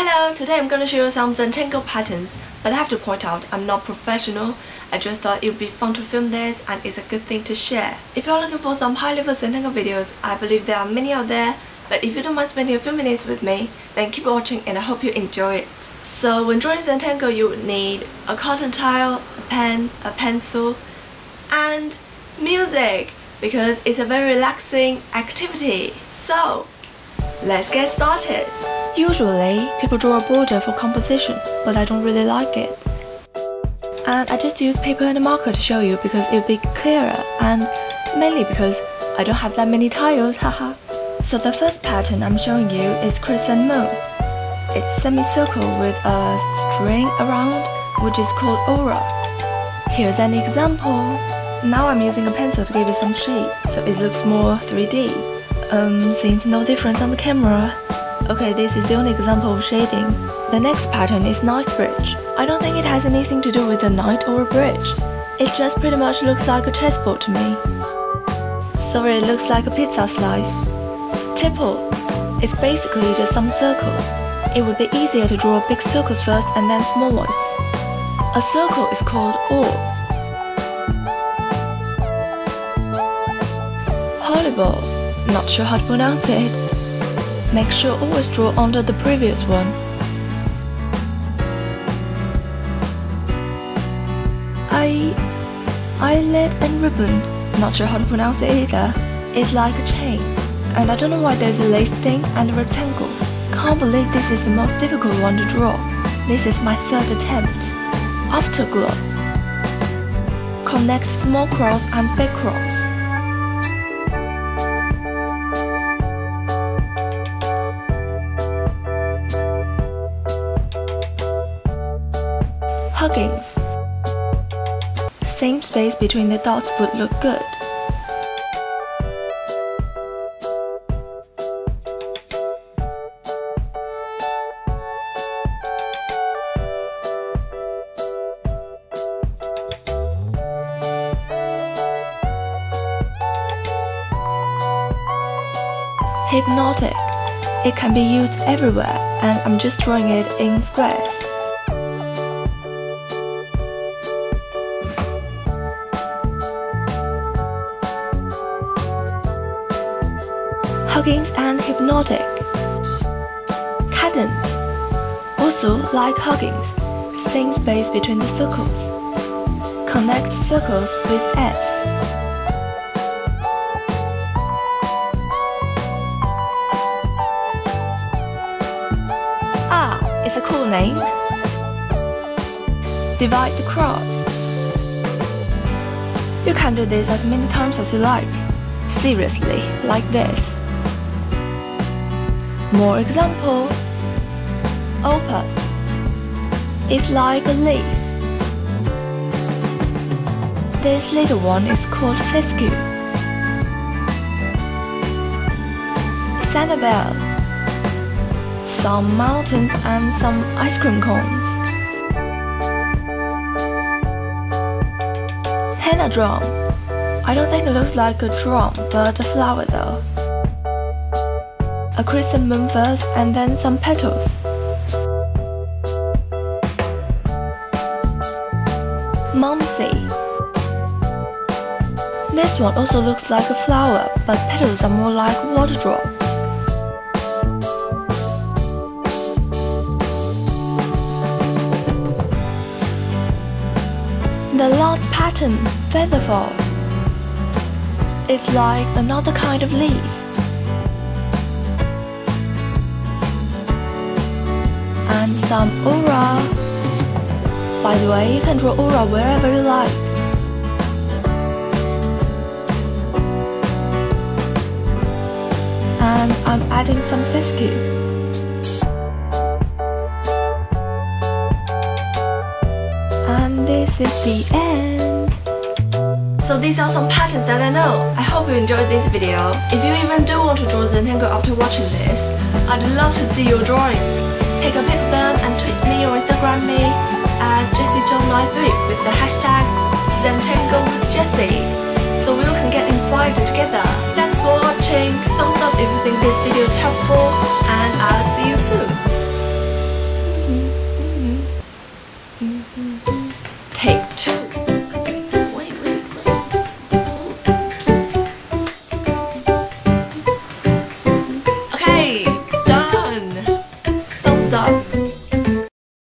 Hello, today I'm going to show you some Zentangle patterns, but I have to point out I'm not professional. I just thought it would be fun to film this and it's a good thing to share. If you're looking for some high-level Zentangle videos, I believe there are many out there, but if you don't mind spending a few minutes with me, then keep watching and I hope you enjoy it. So when drawing Zentangle, you would need a cotton tile, a pen, a pencil, and music because it's a very relaxing activity. So, let's get started. Usually, people draw a border for composition, but I don't really like it. And I just use paper and a marker to show you because it will be clearer and mainly because I don't have that many tiles, haha. so the first pattern I'm showing you is crescent moon. It's semicircle with a string around, which is called aura. Here's an example. Now I'm using a pencil to give it some shade, so it looks more 3D. Um, seems no difference on the camera. Okay, this is the only example of shading. The next pattern is Knightsbridge. I don't think it has anything to do with a knight or a bridge. It just pretty much looks like a chessboard to me. Sorry, it looks like a pizza slice. Tipple. It's basically just some circles. It would be easier to draw big circles first and then small ones. A circle is called orb. Hollibaugh. Not sure how to pronounce it. Make sure always draw under the previous one. I... Eyelet and ribbon, not sure how to pronounce it either, It's like a chain. And I don't know why there's a lace thing and a rectangle. Can't believe this is the most difficult one to draw. This is my third attempt. Afterglo. Connect small cross and big cross. Huggins. Same space between the dots would look good. Hypnotic. It can be used everywhere and I'm just drawing it in squares. Huggins and hypnotic. Cadent. Also like Huggins, same space between the circles. Connect circles with S. Ah, it's a cool name. Divide the cross. You can do this as many times as you like. Seriously, like this. More example. Opus is like a leaf. This little one is called fescue. Sanibelle. Some mountains and some ice cream cones. Henna drum. I don't think it looks like a drum, but a flower though a moon first and then some petals. Mumsy. This one also looks like a flower, but petals are more like water drops. The last pattern, Featherfall, is like another kind of leaf. And some aura. By the way, you can draw aura wherever you like. And I'm adding some fescue. And this is the end. So these are some patterns that I know. I hope you enjoyed this video. If you even do want to draw Zentangle after watching this, I'd love to see your drawings. Take a pic of them and tweet me or Instagram me. At jessiechou93 with the hashtag Zentangle with Jessie so we all can get inspired together. Thanks for watching, thumbs up if you think this video is helpful